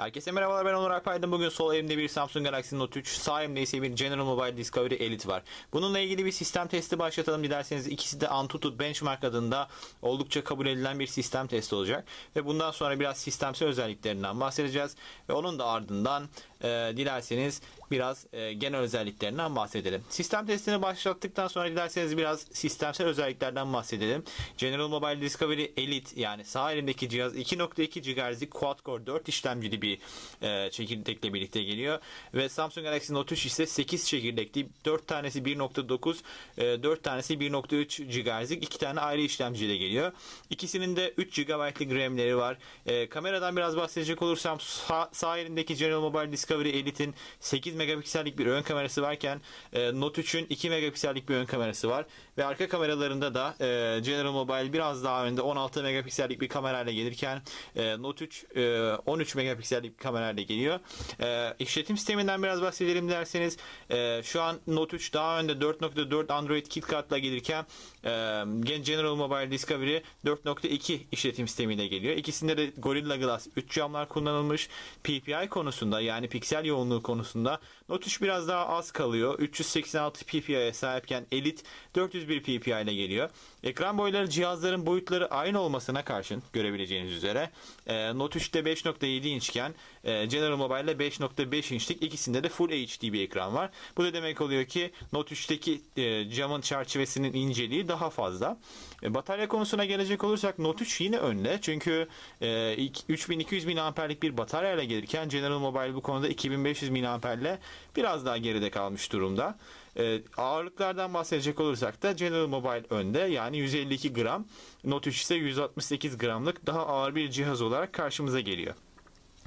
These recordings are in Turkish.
Herkese merhabalar ben Onur Akpaydın. Bugün sol elimde bir Samsung Galaxy Note 3, sağ elimde ise bir General Mobile Discovery Elite var. Bununla ilgili bir sistem testi başlatalım dilerseniz. ikisi de Antutu Benchmark adında oldukça kabul edilen bir sistem testi olacak. Ve bundan sonra biraz sistemsel özelliklerinden bahsedeceğiz. Ve onun da ardından e, dilerseniz biraz e, genel özelliklerinden bahsedelim. Sistem testini başlattıktan sonra dilerseniz biraz sistemsel özelliklerden bahsedelim. General Mobile Discovery Elite yani sağ elimdeki cihaz 2.2 GHz'lik quad-core 4 işlemcili bir e, çekirdekle birlikte geliyor. Ve Samsung Galaxy Note 3 ise 8 çekirdekli 4 tanesi 1.9 e, 4 tanesi 1.3 GHz'lik 2 tane ayrı işlemciyle geliyor. İkisinin de 3 GB'lık RAM'leri var. E, kameradan biraz bahsedecek olursam sağ, sağ elindeki General Mobile Discovery Elite'in 8 megapiksellik bir ön kamerası varken e, Note 3'ün 2 megapiksellik bir ön kamerası var. Ve arka kameralarında da e, General Mobile biraz daha önde 16 megapiksellik bir kamerayla gelirken e, Note 3 e, 13 megapiksellik bir kamerayla geliyor. E, işletim sisteminden biraz bahsedelim derseniz e, şu an Note 3 daha önde 4.4 Android KitKat'la gelirken e, General Mobile Discovery 4.2 işletim sistemiyle geliyor. İkisinde de Gorilla Glass 3 camlar kullanılmış. PPI konusunda yani piksel yoğunluğu konusunda Note 3 biraz daha az kalıyor. 386 PPI'ye sahipken Elite 401 PPI ile geliyor. Ekran boyları cihazların boyutları aynı olmasına karşın görebileceğiniz üzere e, Note 3'te 5.7 inçken e, General Mobile'de 5.5 inçlik ikisinde de Full HD bir ekran var. Bu da demek oluyor ki Note 3'teki e, camın çerçevesinin inceliği daha fazla. E, batarya konusuna gelecek olursak Note 3 yine önde. Çünkü e, 3200 mAh'lik bir batarya ile gelirken General Mobile bu konuda 2500 mAh ile biraz daha geride kalmış durumda. E, ağırlıklardan bahsedecek olursak da General Mobile önde yani 152 gram. Note 3 ise 168 gramlık daha ağır bir cihaz olarak karşımıza geliyor.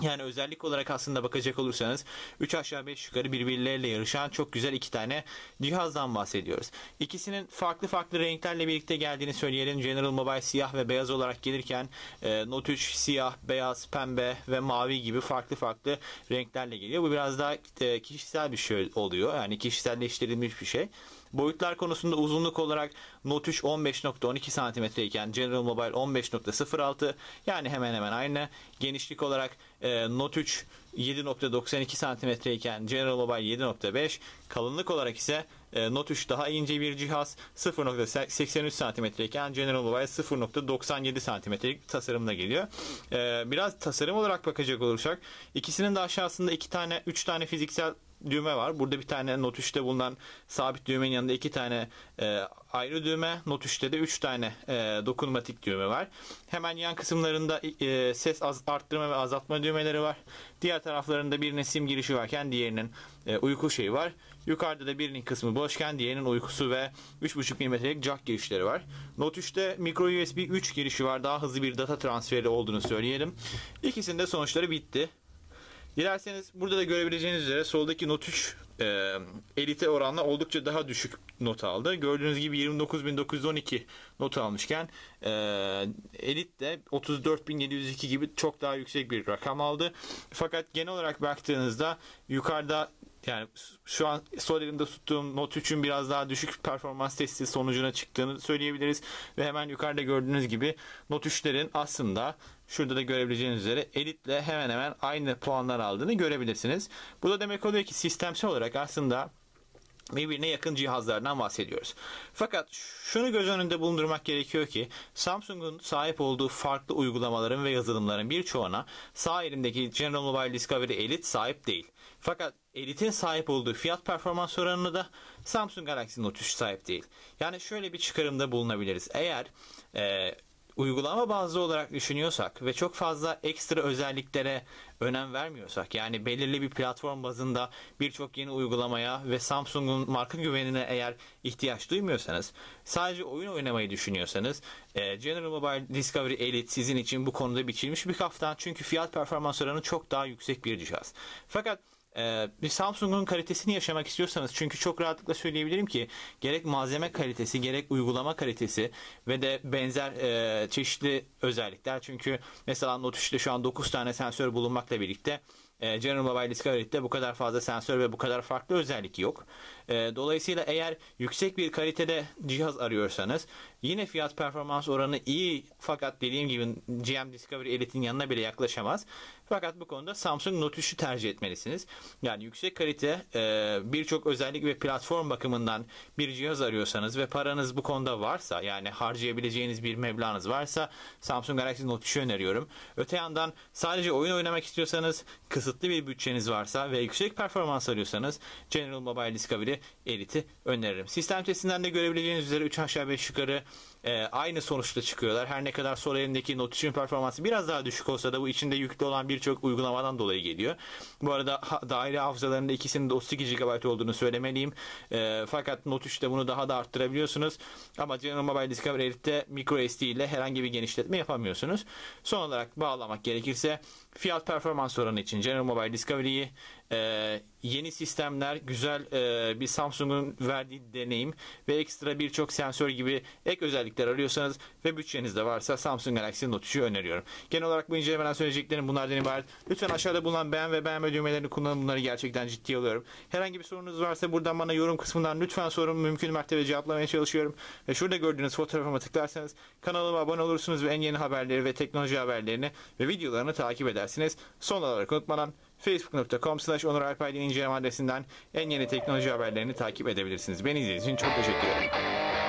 Yani özellik olarak aslında bakacak olursanız 3 aşağı 5 yukarı birbirleriyle yarışan çok güzel iki tane cihazdan bahsediyoruz. İkisinin farklı farklı renklerle birlikte geldiğini söyleyelim. General Mobile siyah ve beyaz olarak gelirken e, Note 3 siyah, beyaz, pembe ve mavi gibi farklı farklı renklerle geliyor. Bu biraz daha e, kişisel bir şey oluyor. Yani kişiselleştirilmiş bir şey. Boyutlar konusunda uzunluk olarak Note 3 15.12 cm iken General Mobile 15.06 yani hemen hemen aynı. Genişlik olarak e, Note 3 7.92 cm iken General Mobile 7.5 kalınlık olarak ise e, Note 3 daha ince bir cihaz 0.83 cm iken General Mobile 0.97 cm'lik tasarımla geliyor. E, biraz tasarım olarak bakacak olursak ikisinin de aşağısında iki tane 3 tane fiziksel düğme var. Burada bir tane Note 3'te bulunan sabit düğmenin yanında iki tane e, ayrı düğme. Note 3'te de üç tane e, dokunmatik düğme var. Hemen yan kısımlarında e, ses az, arttırma ve azaltma düğmeleri var. Diğer taraflarında birinin sim girişi varken diğerinin e, uyku şeyi var. Yukarıda da birinin kısmı boşken diğerinin uykusu ve 3.5 mm'lik jack girişleri var. Note 3'te micro USB 3 girişi var. Daha hızlı bir data transferi olduğunu söyleyelim. İkisinin de sonuçları bitti. Dilerseniz burada da görebileceğiniz üzere soldaki Note 3 e, Elite oranla oldukça daha düşük not aldı. Gördüğünüz gibi 29.912 not almışken e, Elite de 34.702 gibi çok daha yüksek bir rakam aldı. Fakat genel olarak baktığınızda yukarıda yani şu an sol elimde tuttuğum Note 3'ün biraz daha düşük performans testi sonucuna çıktığını söyleyebiliriz. Ve hemen yukarıda gördüğünüz gibi Note 3'lerin aslında şurada da görebileceğiniz üzere Elite'le hemen hemen aynı puanlar aldığını görebilirsiniz. Bu da demek oluyor ki sistemsel olarak aslında birbirine yakın cihazlardan bahsediyoruz. Fakat şunu göz önünde bulundurmak gerekiyor ki Samsung'un sahip olduğu farklı uygulamaların ve yazılımların birçoğuna sağ elimdeki General Mobile Discovery Elite sahip değil. Fakat Elite'in sahip olduğu fiyat performans oranını da Samsung Galaxy Note 3 sahip değil. Yani şöyle bir çıkarımda bulunabiliriz. Eğer e, uygulama bazlı olarak düşünüyorsak ve çok fazla ekstra özelliklere önem vermiyorsak yani belirli bir platform bazında birçok yeni uygulamaya ve Samsung'un marka güvenine eğer ihtiyaç duymuyorsanız sadece oyun oynamayı düşünüyorsanız e, General Mobile Discovery Elite sizin için bu konuda biçilmiş bir kaftan çünkü fiyat performans oranı çok daha yüksek bir cihaz. Fakat ee, bir Samsung'un kalitesini yaşamak istiyorsanız çünkü çok rahatlıkla söyleyebilirim ki gerek malzeme kalitesi gerek uygulama kalitesi ve de benzer e, çeşitli özellikler çünkü mesela Note 3'te şu an 9 tane sensör bulunmakla birlikte e, General Mobile Discovery'de bu kadar fazla sensör ve bu kadar farklı özellik yok. E, dolayısıyla eğer yüksek bir kalitede cihaz arıyorsanız Yine fiyat performans oranı iyi fakat dediğim gibi GM Discovery Elite'in yanına bile yaklaşamaz. Fakat bu konuda Samsung Note 3'ü tercih etmelisiniz. Yani yüksek kalite e, birçok özellik ve platform bakımından bir cihaz arıyorsanız ve paranız bu konuda varsa yani harcayabileceğiniz bir meblağınız varsa Samsung Galaxy Note 3'ü öneriyorum. Öte yandan sadece oyun oynamak istiyorsanız kısıtlı bir bütçeniz varsa ve yüksek performans arıyorsanız General Mobile Discovery Elite'i öneririm. Sistem testinden de görebileceğiniz üzere 3 aşağı 5 yukarı e, aynı sonuçta çıkıyorlar. Her ne kadar sol elimdeki Note 3'ün performansı biraz daha düşük olsa da bu içinde yüklü olan birçok uygulamadan dolayı geliyor. Bu arada ha, daire hafızalarında ikisinin de 32 GB olduğunu söylemeliyim. E, fakat Note 3'te bunu daha da arttırabiliyorsunuz. Ama General Mobile Discovery Elite'de microSD ile herhangi bir genişletme yapamıyorsunuz. Son olarak bağlamak gerekirse fiyat performans oranı için General Mobile Discovery'yi e, yeni sistemler, güzel e, bir Samsung'un verdiği deneyim ve ekstra birçok sensör gibi ek özellikler arıyorsanız ve bütçeniz de varsa Samsung Galaxy Note 3'ü öneriyorum. Genel olarak bu incelemeden söyleyeceklerim bunlardan ibaret. Lütfen aşağıda bulunan beğen ve beğenme düğmelerini kullanın. Bunları gerçekten ciddiye alıyorum. Herhangi bir sorunuz varsa buradan bana yorum kısmından lütfen sorun mümkün mertebe cevaplamaya çalışıyorum. Ve şurada gördüğünüz fotoğrafıma tıklarsanız kanalıma abone olursunuz ve en yeni haberleri ve teknoloji haberlerini ve videolarını takip edersiniz. Son olarak unutmadan facebook.com slash Onur inceleme adresinden en yeni teknoloji haberlerini takip edebilirsiniz. Beni izlediğiniz için çok teşekkür ederim.